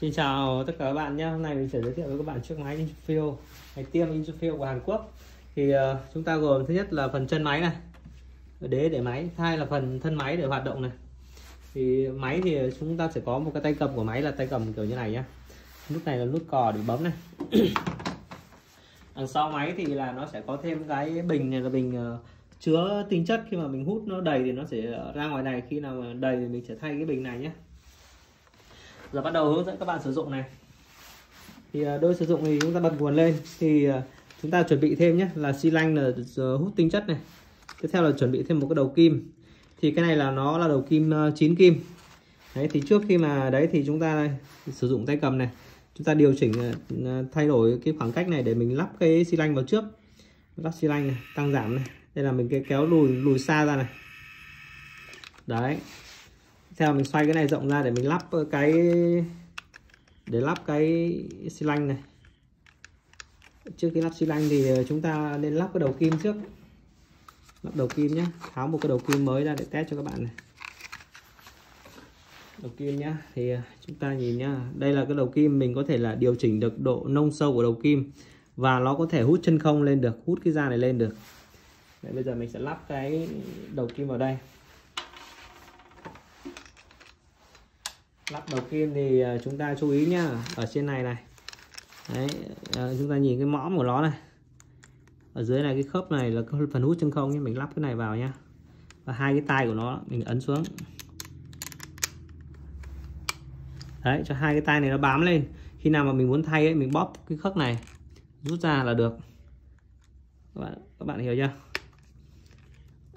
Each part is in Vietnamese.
Xin chào tất cả các bạn nhé. Hôm nay mình sẽ giới thiệu với các bạn chiếc máy Infofil, máy tiêm Infofil của Hàn Quốc. Thì uh, chúng ta gồm thứ nhất là phần chân máy này, đế để máy, hai là phần thân máy để hoạt động này. Thì máy thì chúng ta sẽ có một cái tay cầm của máy là tay cầm kiểu như này nhá. Nút này là nút cò để bấm này. Đằng sau máy thì là nó sẽ có thêm cái bình này là bình uh, chứa tinh chất khi mà mình hút nó đầy thì nó sẽ ra ngoài này khi nào đầy thì mình sẽ thay cái bình này nhé giờ bắt đầu hướng dẫn các bạn sử dụng này. Thì à, đôi sử dụng thì chúng ta bật nguồn lên. Thì à, chúng ta chuẩn bị thêm nhé, là xi lanh là hút tinh chất này. Tiếp theo là chuẩn bị thêm một cái đầu kim. Thì cái này là nó là đầu kim à, chín kim. Đấy, thì trước khi mà, đấy, thì chúng ta sử dụng tay cầm này. Chúng ta điều chỉnh thay đổi cái khoảng cách này để mình lắp cái xi lanh vào trước. Lắp xi lanh này, tăng giảm này. Đây là mình cái kéo lùi lùi xa ra này. Đấy theo mình xoay cái này rộng ra để mình lắp cái để lắp cái xi lanh này. Trước khi lắp xi lanh thì ờ, chúng ta nên lắp cái đầu kim trước. Lắp đầu kim nhé tháo một cái đầu kim mới ra để test cho các bạn này. Đầu kim nhá. Thì ờ, chúng ta nhìn nhá. Đây là cái đầu kim mình có thể là điều chỉnh được độ nông sâu của đầu kim. Và nó có thể hút chân không lên được hút cái da này lên được. Đấy, bây giờ mình sẽ lắp cái đầu kim vào đây. Lắp đầu kim thì à, chúng ta chú ý nhá ở trên này này. Đấy à, chúng ta nhìn cái mõm của nó này. Ở dưới này cái khớp này là phần hút chân không nhé mình lắp cái này vào nhá. Và hai cái tay của nó mình ấn xuống. Đấy cho hai cái tay này nó bám lên. Khi nào mà mình muốn thay ấy, mình bóp cái khớp này rút ra là được. Các bạn các bạn hiểu chưa?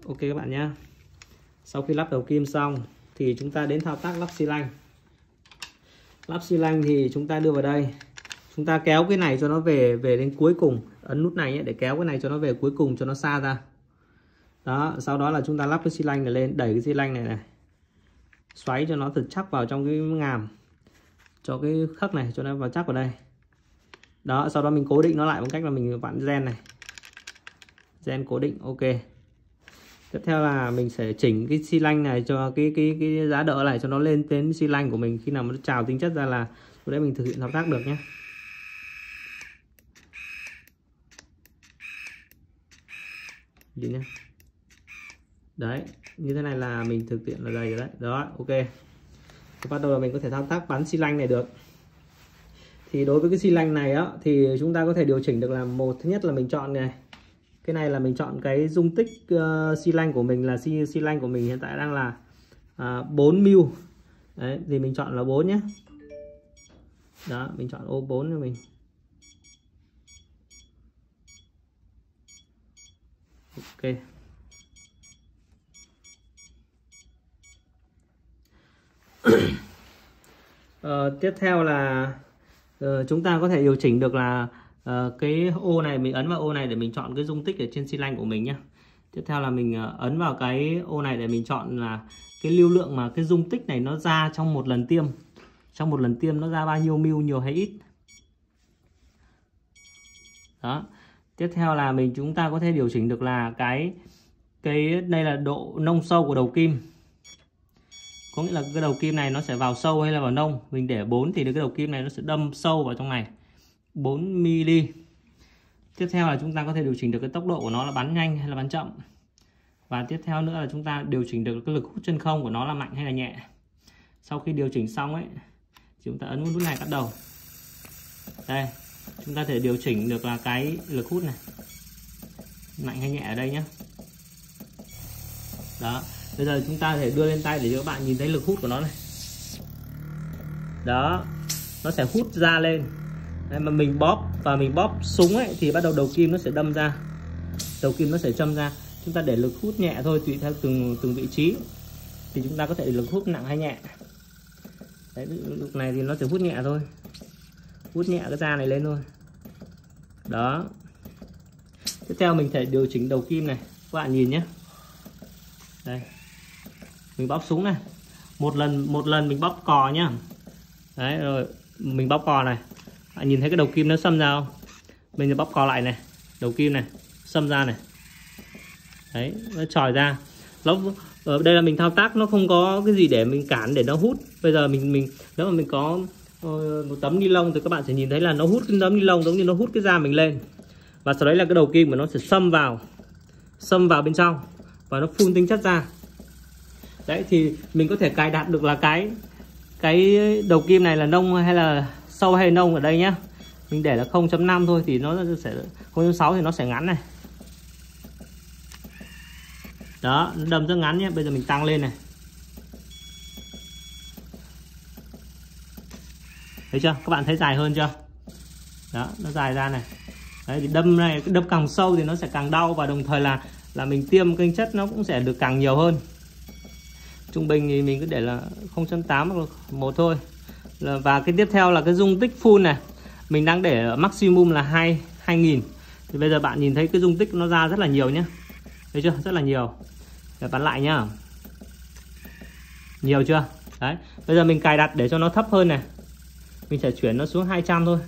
Ok các bạn nhá. sau khi lắp đầu kim xong thì chúng ta đến thao tác lắp xi lanh lắp xi lanh thì chúng ta đưa vào đây. Chúng ta kéo cái này cho nó về về đến cuối cùng. Ấn nút này để kéo cái này cho nó về cuối cùng cho nó xa ra. Đó, sau đó là chúng ta lắp cái xi lanh này lên, đẩy cái xi lanh này này. Xoáy cho nó thật chắc vào trong cái ngàm. Cho cái khắc này, cho nó vào chắc vào đây. Đó, sau đó mình cố định nó lại bằng cách là mình vặn gen này. Gen cố định, ok tiếp theo là mình sẽ chỉnh cái xi lanh này cho cái cái cái giá đỡ này cho nó lên đến xi lanh của mình. Khi nào nó trào tính chất ra là lúc đấy mình thực hiện thao tác được nhé. Nhé. Đấy, như thế này là mình thực hiện là đầy rồi đấy. Đó, ok. Bắt đầu là mình có thể thao tác bắn xi lanh này được. Thì đối với cái xi lanh này á, thì chúng ta có thể điều chỉnh được là một, thứ nhất là mình chọn này cái này là mình chọn cái dung tích uh, xi lanh của mình là xi xi lanh của mình hiện tại đang là ờ, uh, 4 mil. Đấy thì mình chọn là 4 nhé. Đó mình chọn ô 4 cho mình. Ok. Uh, tiếp theo là uh, chúng ta có thể điều chỉnh được là uh, cái ô này mình ấn vào ô này để mình chọn cái dung tích ở trên xi lanh của mình nhé tiếp theo là mình uh, ấn vào cái ô này để mình chọn là cái lưu lượng mà cái dung tích này nó ra trong một lần tiêm. Trong một lần tiêm nó ra bao nhiêu mil nhiều hay ít. Đó. Tiếp theo là mình chúng ta có thể điều chỉnh được là cái cái đây là độ nông sâu của đầu kim. Có nghĩa là cái đầu kim này nó sẽ vào sâu hay là vào nông? Mình để 4 thì cái đầu kim này nó sẽ đâm sâu vào trong này. 4 mm tiếp theo là chúng ta có thể điều chỉnh được cái tốc độ của nó là bắn nhanh hay là bắn chậm. Và tiếp theo nữa là chúng ta điều chỉnh được cái lực hút chân không của nó là mạnh hay là nhẹ. Sau khi điều chỉnh xong ấy, chúng ta ấn nút này bắt đầu. Đây, chúng ta thể điều chỉnh được là cái lực hút này. Mạnh hay nhẹ ở đây nhé đó, bây giờ chúng ta thể đưa lên tay để cho các bạn nhìn thấy lực hút của nó này. Đó, nó sẽ hút ra lên. Đấy, mà mình bóp và mình bóp súng ấy thì bắt đầu đầu kim nó sẽ đâm ra. Đầu kim nó sẽ châm ra. Chúng ta để lực hút nhẹ thôi tùy theo từng từng vị trí. Thì chúng ta có thể lực hút nặng hay nhẹ. Đấy, lúc này thì nó chỉ hút nhẹ thôi. Hút nhẹ cái da này lên thôi. Đó. Tiếp theo mình thể điều chỉnh đầu kim này. Các bạn nhìn nhé. Đây. Mình bóp súng này. Một lần một lần mình bóp cò nhá. Đấy rồi mình bóp cò này bạn nhìn thấy cái đầu kim nó xâm ra không? Mình bóp co lại này. Đầu kim này, xâm ra này. Đấy, nó tròi ra. Nó ở đây là mình thao tác, nó không có cái gì để mình cản để nó hút. Bây giờ mình mình, nếu mà mình có ờ, một tấm ni lông thì các bạn sẽ nhìn thấy là nó hút cái tấm ni lông giống như nó hút cái da mình lên. Và sau đấy là cái đầu kim của nó sẽ xâm vào xâm vào bên trong và nó phun tinh chất ra. Đấy, thì mình có thể cài đặt được là cái cái đầu kim này là nông hay là sâu hay nông ở đây nhé, mình để là 0.5 thôi thì nó sẽ 0.6 thì nó sẽ ngắn này. Đó nó đâm rất ngắn nhé bây giờ mình tăng lên này. Thấy chưa? Các bạn thấy dài hơn chưa? Đó nó dài ra này. Đấy thì đâm này đâm càng sâu thì nó sẽ càng đau và đồng thời là là mình tiêm kênh chất nó cũng sẽ được càng nhiều hơn. Trung bình thì mình cứ để là 0.8 một thôi. Dạ, và cái tiếp theo là cái dung tích phun này. Mình đang để ở maximum là 2 2000 thì bây giờ bạn nhìn thấy cái dung tích nó ra rất là nhiều nhé thấy chưa? Rất là nhiều. Để bắn lại nhá. Nhiều chưa? Đấy. Bây giờ mình cài đặt để cho nó thấp hơn này. Mình sẽ chuyển nó xuống 200 thôi.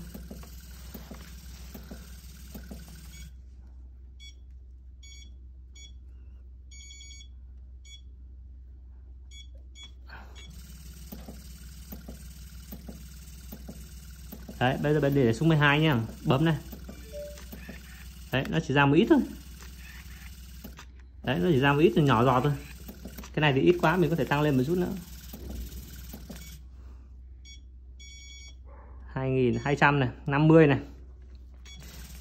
Đấy bây giờ bạn để xuống 12 nha bấm này. Đấy nó chỉ ra một ít thôi. Đấy nó chỉ ra một ít nhỏ giọt thôi. Cái này thì ít quá mình có thể tăng lên một chút nữa. 2200 này 50 này.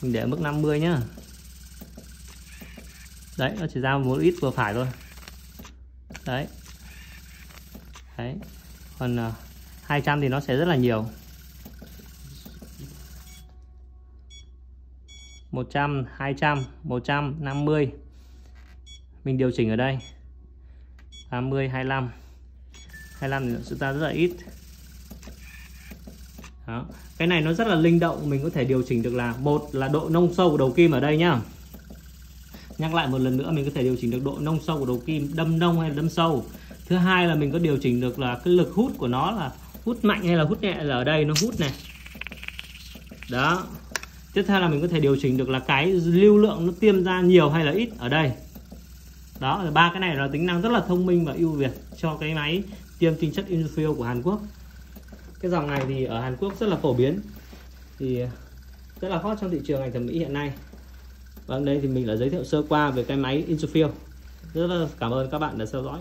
Mình để mức 50 nhá. Đấy nó chỉ ra một ít vừa phải thôi. Đấy. Đấy. Còn à, uh, 200 thì nó sẽ rất là nhiều. 100 200 150 mình điều chỉnh ở đây. 30 25 25 thì chúng ta rất là ít. Đó. cái này nó rất là linh động, mình có thể điều chỉnh được là một là độ nông sâu của đầu kim ở đây nhá. Nhắc lại một lần nữa, mình có thể điều chỉnh được độ nông sâu của đầu kim, đâm nông hay đâm sâu. Thứ hai là mình có điều chỉnh được là cái lực hút của nó là hút mạnh hay là hút nhẹ là ở đây, nó hút này. Đó tiếp theo là mình có thể điều chỉnh được là cái lưu lượng nó tiêm ra nhiều hay là ít ở đây. Đó ba cái này là tính năng rất là thông minh và ưu việt cho cái máy tiêm tinh chất Infill của Hàn Quốc. Cái dòng này thì ở Hàn Quốc rất là phổ biến thì rất là hot trong thị trường ngành thẩm mỹ hiện nay. Và vâng, đây thì mình đã giới thiệu sơ qua về cái máy Infill. Rất là cảm ơn các bạn đã theo dõi.